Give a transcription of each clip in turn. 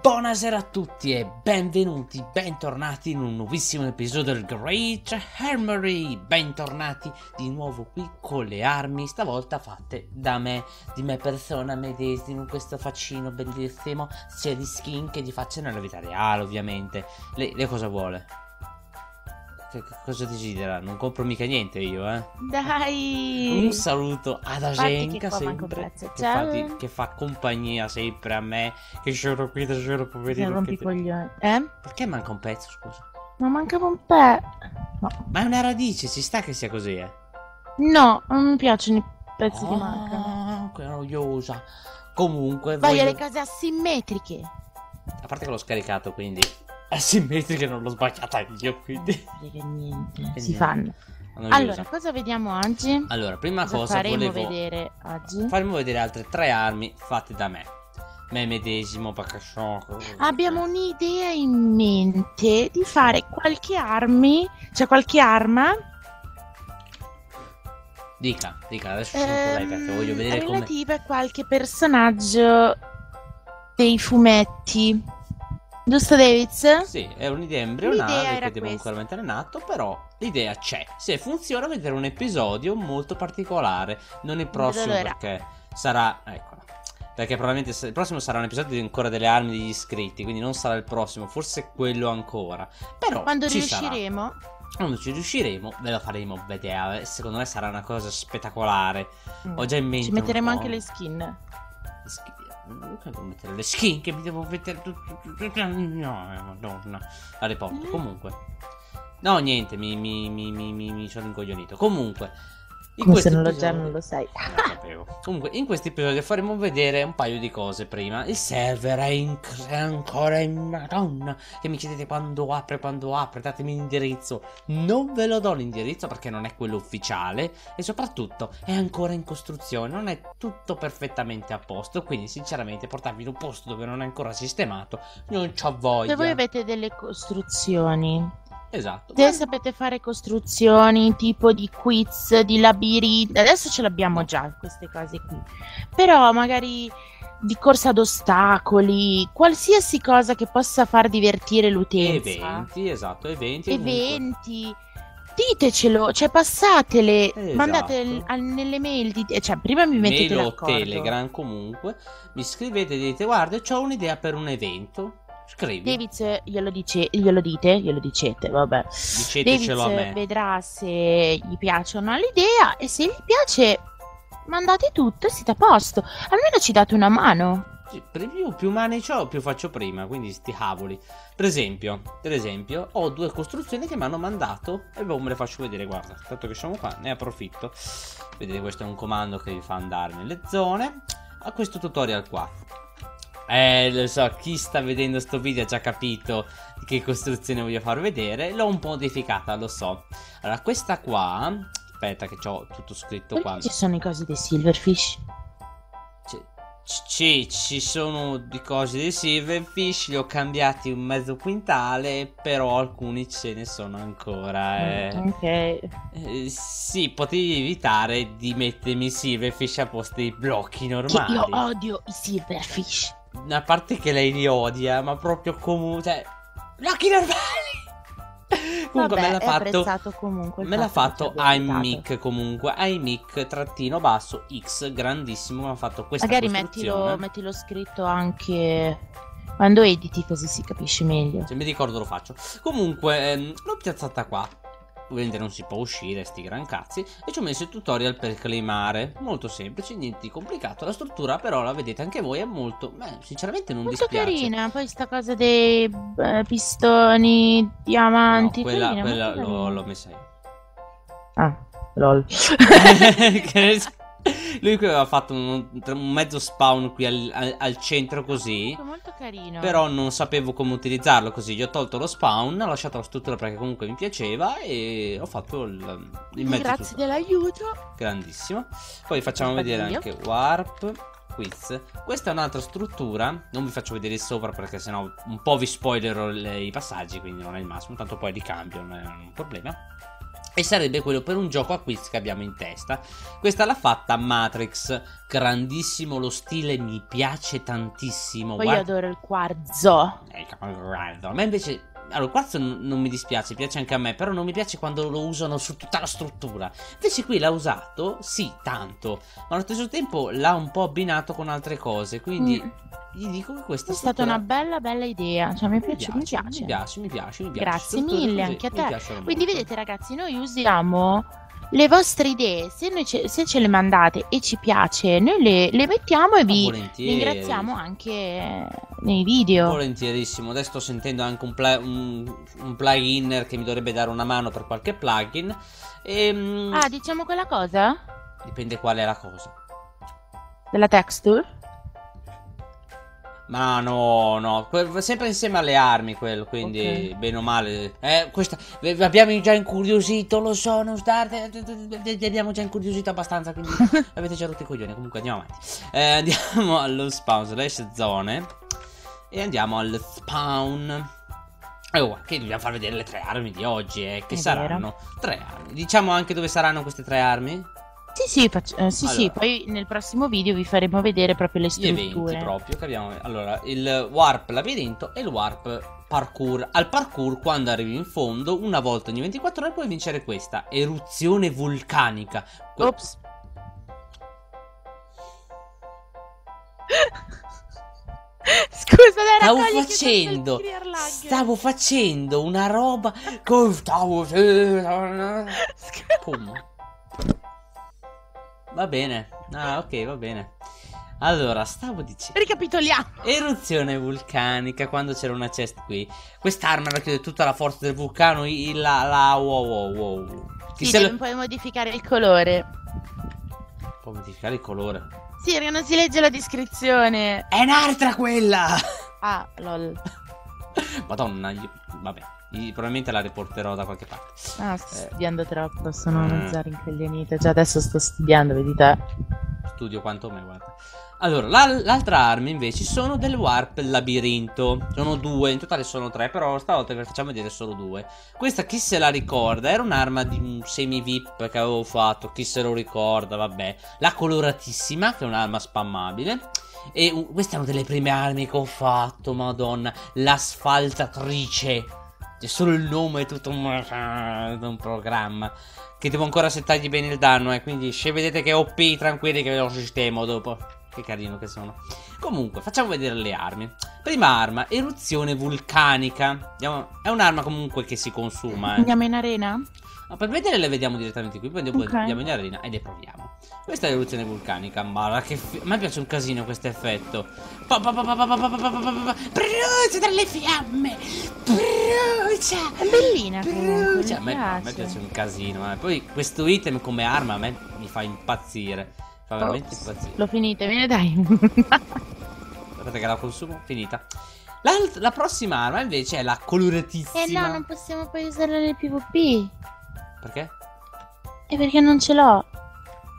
Buonasera a tutti e benvenuti, bentornati in un nuovissimo episodio del Great Armory. Bentornati di nuovo qui con le armi, stavolta fatte da me, di me persona medesimo, questo faccino bellissimo, sia di skin che di faccia nella vita reale, ovviamente. Lei, lei cosa vuole? Che, che cosa desidera? Non compro mica niente io, eh. Dai! Un saluto ad manco sempre che fa, di- che fa compagnia sempre a me che sono qui da solo poverino rompi che i te- coglioni. Eh? perché manca un pezzo scusa Ma mancava un pe... ma è una radice ci sta che sia così eh No, non mi piacciono i pezzi che Ah, mancano. che noiosa comunque Vai voglio- alle case asimmetriche. a parte che l'ho scaricato quindi asimmetrica non l'ho sbagliata io quindi frega niente. Si niente. fanno. Noiosa. Allora, cosa vediamo oggi? allora prima Cosa cosa faremo volevo vedere oggi? faremo vedere altre tre armi fatte da me me medesimo sono Abbiamo un'idea in mente di fare qualche armi, cioè qualche arma dica dica adesso sento lei perché ehm, voglio vedere come relative a qualche personaggio dei fumetti. Giusto Davids? Sì, è un'idea embrionale che devo ancora mettere in atto, però l'idea c'è. Se funziona, vedremo un episodio molto particolare. Non il prossimo perché sarà... Eccola. Perché probabilmente il prossimo sarà un episodio di ancora delle armi degli iscritti, quindi non sarà il prossimo, forse quello ancora. Però Quando ci sarà. riusciremo, Quando ci riusciremo, ve lo faremo vedere. Secondo me sarà una cosa spettacolare. Ho già in mente Mm. ci metteremo anche le skin. Le skin- Non devo mettere le skin che mi devo mettere. No, eh, madonna. La riporto. Mm. Comunque. No, niente, mi, mi, mi, mi sono incoglionito. Comunque. In Come se questo non lo già non lo sai. Sapevo. Comunque, in questo episodio faremo vedere un paio di cose prima. Il server è, in- è ancora in madonna. Che mi chiedete quando apre, quando apre, datemi l'indirizzo. Non ve lo do l'indirizzo perché non è quello ufficiale. E soprattutto è ancora in costruzione. Non è tutto perfettamente a posto. Quindi, sinceramente, portarvi in un posto dove non è ancora sistemato. Non c'ho voglia. Se voi avete delle costruzioni, Esatto. se sapete fare costruzioni tipo di quiz, di labirinti, adesso ce l'abbiamo già queste cose qui. Però magari di corsa ad ostacoli, qualsiasi cosa che possa far divertire l'utenza. Eventi, esatto, eventi. eventi. Ditecelo, cioè passatele, Esatto. mandate al- nelle mail, dite- cioè prima mi mettete mail o d'accordo. Telegram comunque, mi scrivete e dite guarda ho un'idea per un evento, scrivi, Davids glielo, dice, glielo dite, glielo dicete, vabbè. dicetecelo a Davids me. vedrà se gli piace o no l'idea e se gli piace mandate tutto e siete a posto. Almeno ci date una mano. Sì, più, più mani c'ho, più faccio prima, quindi sti cavoli. Per esempio, per esempio, ho due costruzioni che mi hanno mandato e boh, me le faccio vedere, guarda, tanto che siamo qua, ne approfitto. Vedete, questo è un comando che vi fa andare nelle zone. A questo tutorial qua. Eh, lo so, chi sta vedendo sto video ha già capito che costruzione voglio far vedere. L'ho un po' modificata, lo so. Allora, questa qua. Aspetta, che ho tutto scritto qua. Perché ci sono i cosi dei silverfish? Sì, ci sono di cose dei Silverfish, li ho cambiati un mezzo quintale, però alcuni ce ne sono ancora. eh. Mm, Ok. Eh, sì, potevi evitare di mettermi Silverfish a posto dei blocchi Che normali. io odio i silverfish. A parte che lei li odia, ma proprio comunque... Cioè, blocchi normali! comunque Vabbè, me l'ha fatto... comunque. Me l'ha fatto iMic comunque, iMic trattino basso X, grandissimo, mi ha fatto questa Magari mettilo, mettilo scritto anche quando editi così si capisce meglio. Se mi ricordo lo faccio. Comunque, ehm, l'ho piazzata qua. Ovviamente non si può uscire, sti gran cazzi. E ci ho messo il tutorial per claimare. Molto semplice, niente di complicato. La struttura, però, la vedete anche voi, è molto. Beh, sinceramente non Molto dispiace. carina, poi sta cosa dei eh, pistoni, diamanti. No, quella, carina, quella molto l'ho, l'ho messa io. Ah, lol. Che Lui qui aveva fatto un, un mezzo spawn qui al, al- al centro così. Molto, carino. Però non sapevo come utilizzarlo così. Gli ho tolto lo spawn, ho lasciato la struttura perché comunque mi piaceva. E ho fatto il, il mezzo Grazie tutto. dell'aiuto. Grandissimo. Poi facciamo vedere anche Warp. Quiz. Questa è un'altra struttura. Non vi faccio vedere sopra perché sennò un po' vi spoilerò le- i passaggi. Quindi non è il massimo. Tanto poi li cambio, non è un problema. E sarebbe quello per un gioco a quiz che abbiamo in testa. Questa l'ha fatta Matrix, grandissimo lo stile, mi piace tantissimo. Poi io adoro il quarzo. Eh, a me invece allora, il quarzo non mi dispiace, piace anche a me, però non mi piace quando lo usano su tutta la struttura. Invece qui l'ha usato, sì, tanto, ma allo stesso tempo l'ha un po' abbinato con altre cose, quindi mm. Gli dico che questa è stata una bella bella idea, cioè mi, piace, mi piace. Mi piace, mi piace, mi piace. Grazie mille anche a te. Quindi vedete ragazzi, noi usiamo le vostre idee, se, ce, se, ce le mandate e ci piace, noi le, le mettiamo e vi ringraziamo anche nei video. Volentierissimo. Adesso sto sentendo anche un, pl- un, un plugin che mi dovrebbe dare una mano per qualche plugin. E, ehm, ah, diciamo quella cosa? Dipende qual è la cosa. Della texture? Ma no, no, sempre insieme alle armi quello, quindi okay. bene o male. Eh, questa, vi abbiamo già incuriosito, lo so, non state, abbiamo già incuriosito abbastanza, quindi avete già rotto i coglioni, comunque andiamo avanti. Eh, andiamo allo spawn slash zone e andiamo al spawn. Oh, che dobbiamo far vedere le tre armi di oggi, eh, che È saranno vero. tre armi. Diciamo anche dove saranno queste tre armi? Sì, sì, faccio, eh, sì, allora, sì, poi nel prossimo video vi faremo vedere proprio le strutture. Gli eventi proprio che abbiamo. Allora, il warp labirinto e il warp parkour. Al parkour, quando arrivi in fondo, una volta ogni 24 ore puoi vincere questa eruzione vulcanica. Que- Ops. Scusa, stavo facendo stavo facendo una roba stavo come Va bene. Ah, ok, va bene. Allora, stavo dicendo. Ricapitoliamo. Eruzione vulcanica, quando c'era una chest qui. Quest'arma racchiude tutta la forza del vulcano. Il, la, la, wow, wow, wow. Ti sì, lo... puoi modificare il colore. Puoi modificare il colore? Sì, non si legge la descrizione. È un'altra quella! Ah, lol. Madonna, io... vabbè. Probabilmente la riporterò da qualche parte. Ah, sto eh. studiando troppo, sono mm. mezza rincoglionita. Già adesso sto studiando, vedi te. Studio quanto me, guarda. Allora, la, l'altra arma invece sono del Warp Labirinto. Sono due, in totale sono tre, però stavolta vi facciamo vedere solo due. Questa chi se la ricorda? Era un'arma di un semi-VIP che avevo fatto, chi se lo ricorda, vabbè. La coloratissima, che è un'arma spammabile. E uh, queste erano delle prime armi che ho fatto, madonna. L'asfaltatrice. C'è solo il nome è tutto un, un programma. Che devo ancora settargli bene il danno, eh. Quindi se vedete che OP, tranquilli che ve lo sistemo dopo. Che carino che sono. Comunque, facciamo vedere le armi. Prima arma, eruzione vulcanica. Andiamo, è un'arma comunque che si consuma. Eh. Andiamo in arena? No, per vedere le vediamo direttamente qui, poi dopo okay. andiamo in arena e le proviamo. Questa è l'eruzione vulcanica, ma che fi- a me piace un casino questo effetto. Brucia tra le fiamme! Brucia! È bellina brucia. A me, a me piace un casino, eh. Poi questo item come arma a me mi fa impazzire. Fa veramente Ops. impazzire. L'ho finita, viene dai. Aspetta che la consumo, finita. La, la, prossima arma invece è la coloratissima. Eh no, non possiamo poi usarla nel PvP. Perché? È perché non ce l'ho.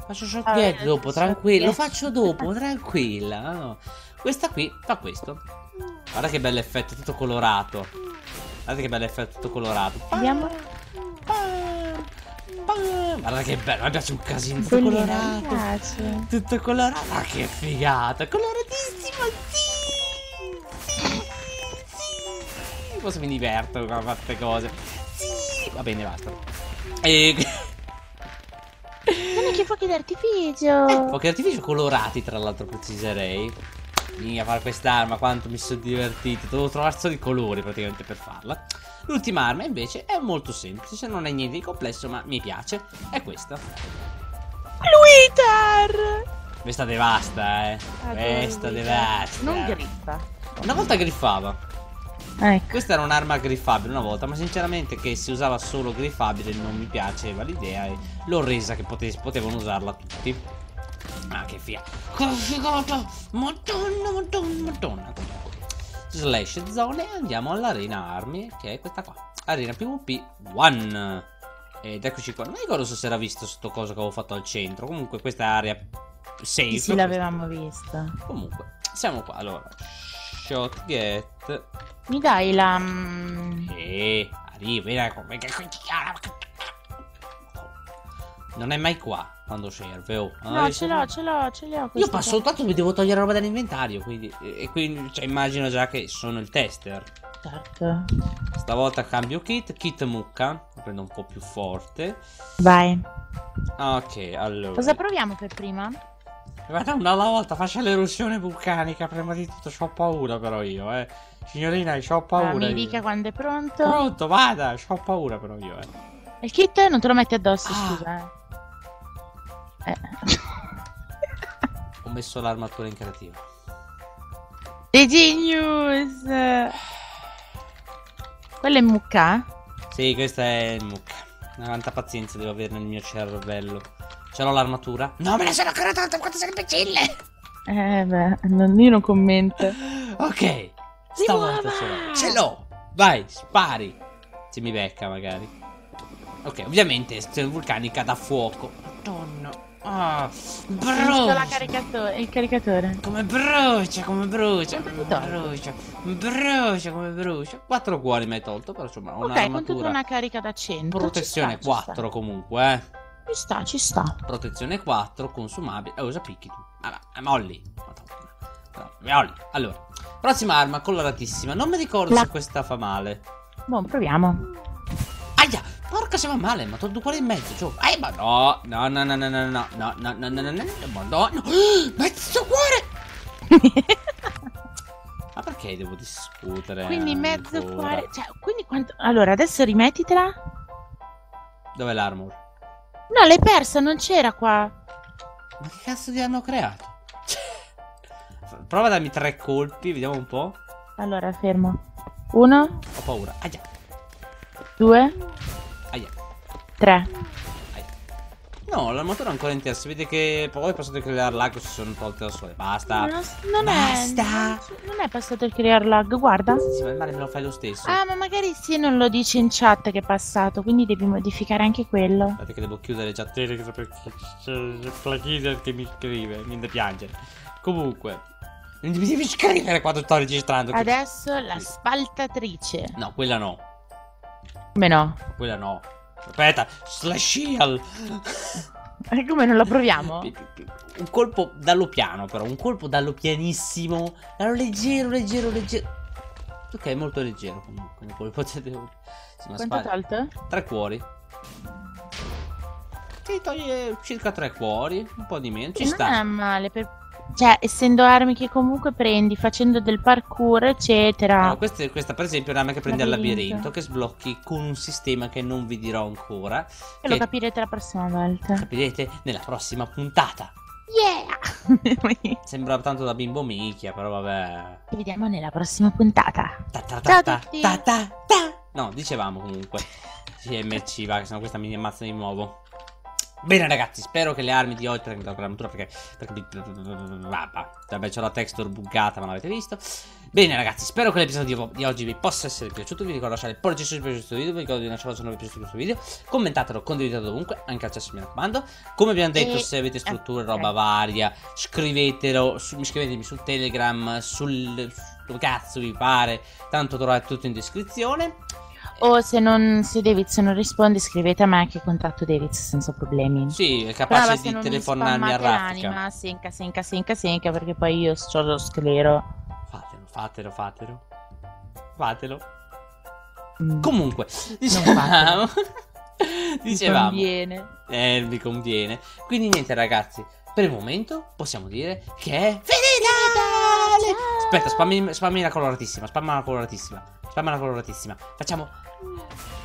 Faccio shot ah, get dopo, tranquillo. Lo faccio dopo, tranquilla. No. Questa qui fa questo. Guarda che bello effetto, tutto colorato. Guarda che bello effetto, tutto colorato. Andiamo. Guarda che bello, mi piace un casino. Tutto Bellina, colorato. Tutto colorato. Ah, che figata. Coloratissimo, sì. Sì, sì. Forse mi diverto con queste cose. Sì. Va bene, basta. E... Non è che fuochi d'artificio. Eh, fuochi d'artificio colorati, tra l'altro, preciserei. Vieni a fare quest'arma, quanto mi sono divertito. Devo trovare solo i colori praticamente per farla. L'ultima arma invece è molto semplice, non è niente di complesso, ma mi piace. È questa. Luiter! Questa devasta, eh. Questa devasta. Non griffa. Una volta griffava. Ecco. Questa era un'arma griffabile una volta, ma sinceramente che si usava solo griffabile non mi piaceva l'idea e l'ho resa che pote potevano usarla tutti. Ah, che fia. Che figata! Madonna, madonna, madonna. Slash zone e andiamo all'arena armi, che è questa qua. Arena PvP 1. Ed eccoci qua. Non mi ricordo se si era visto sto coso che avevo fatto al centro. Comunque questa è area safe. Sì l'avevamo vista. Comunque, siamo qua. Allora, shot get mi dai la... Eh, arriva, Non è mai qua quando serve. Oh. No, avevi ce l'ho, ce l'ho, ce l'ho. Io passo soltanto mi devo togliere roba dall'inventario. Quindi, e e quindi cioè, immagino già che sono il tester. Certo. Stavolta cambio kit. Kit mucca. Lo prendo un po' più forte. Vai. Ok, allora. Cosa proviamo per prima? Guarda, una alla volta faccia l'eruzione vulcanica. Prima di tutto, ho paura, però io, eh. Signorina, ho paura. Ah, mi io. dica quando è pronto. Pronto, vada. Ho paura, però io, eh. Il kit non te lo metti addosso, Ah. scusa. Eh. Eh. Ho messo l'armatura in creativa. The Genius! Quello è mucca? Sì, questa è mucca. Quanta pazienza devo avere nel mio cervello. Ce l'ho l'armatura? No, me ne sono ancora tolta quanto sei imbecille! Eh beh, non, io non commento. Ok, stavolta ce l'ho. Ce l'ho! Vai, spari! Se mi becca, magari. Ok, ovviamente, esplosione vulcanica da fuoco. Madonna. Ah, la brucia! caricato- il caricatore. Come brucia, come brucia, come brucia, brucia, come brucia. Quattro cuori mi hai tolto, però insomma, ho Ok, con tutta un'armatura. una carica da 100. Protezione sta, ci 4 comunque, eh. Ci sta, ci sta. Protezione 4, consumabile. Oh, cosa picchi tu? Ah, Molly. Madonna. No, Molly. Allora, prossima arma coloratissima. Non mi ricordo La- se questa fa male. Boh, proviamo. Aia, porca se va male, ma tolto cuore in mezzo. Cioè, eh, ma no, no, no, no, no, no, no, no, no, no, no, no, no, madonna. Mezzo cuore! Ma perché devo discutere? Quindi mezzo ancora? cuore. Cioè, quindi quanto. Allora, adesso rimettitela. Dov'è l'armor? No, l'hai persa, non c'era qua. Ma che cazzo ti hanno creato? Prova a darmi tre colpi, vediamo un po'. Allora, fermo. Uno, Ho paura. Aia, due, aia. tre. No, l'armatura è ancora intera. Si vede che poi è passato a creare lag si sono tolte da sole. Basta. Non, non Basta. è. Non è passato il clear lag, guarda. Sì, ma il male me lo fai lo stesso. Ah, ma magari sì, non lo dice in chat che è passato, quindi devi modificare anche quello. Guardate che devo chiudere già te che perché c'è la chiesa che mi scrive, mi da piangere. Comunque, non mi devi scrivere quando sto registrando. che- Adesso la spaltatrice. No, quella no. Come no? Quella no. Aspetta, slash heal. E come non la proviamo? Un colpo dallo piano, però. Un colpo dallo pianissimo. Dallo leggero, leggero, leggero. Ok, molto leggero comunque. Sì, ma Quanto? Tre cuori. Ti toglie circa tre cuori. Un po' di meno. Ci non sta. è male, per- cioè, essendo armi che comunque prendi facendo del parkour, eccetera. No, questa, questa, per esempio è un'arma che prende al Labirinto. che sblocchi con un sistema che non vi dirò ancora. E lo capirete la prossima volta. capirete nella prossima puntata. Yeah! Sembra tanto da bimbo micchia, però vabbè. Ci vediamo nella prossima puntata. Ta ta Ciao ta a ta ta ta ta. No, dicevamo comunque. CMC va, che sennò questa mi ammazza di nuovo. Bene ragazzi, spero che le armi di oggi prendano l'armatura perché, perché vabbè c'ho la texture buggata ma l'avete visto Bene ragazzi, spero che l'episodio di, oggi vi possa essere piaciuto Vi ricordo di lasciare il pollice su se vi è piaciuto questo video Vi ricordo di lasciare se non vi è piaciuto questo video Commentatelo, condividetelo dovunque, anche al cesso mi raccomando Come abbiamo detto, E- se avete strutture, eh, roba eh. varia Scrivetelo, su, scrivetemi su Telegram, sul... dove cazzo vi pare Tanto trovate tutto in descrizione O se non se Davids non risponde, scrivete a me che contatto Davids senza problemi. Sì, è capace basta di telefonarmi a raffica l'anima, senca, senca, senca, senca, perché poi io ho lo sclero. Fatelo, fatelo, fatelo Fatelo Mm. Comunque, fatelo. dicevamo. Mi dicevamo. conviene. Eh, vi conviene. Quindi niente, ragazzi. Per il momento possiamo dire che è finita. Aspetta, spammi, spammi la coloratissima. Spamma la coloratissima. Spamma la coloratissima. Facciamo.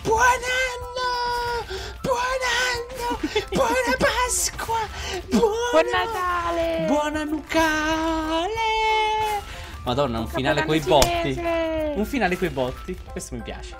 Buon anno! Buon anno! Buona Pasqua! Buon Buona Natale! Buona Nucale! Madonna, un Buon finale coi botti. Un finale coi botti. Questo mi piace.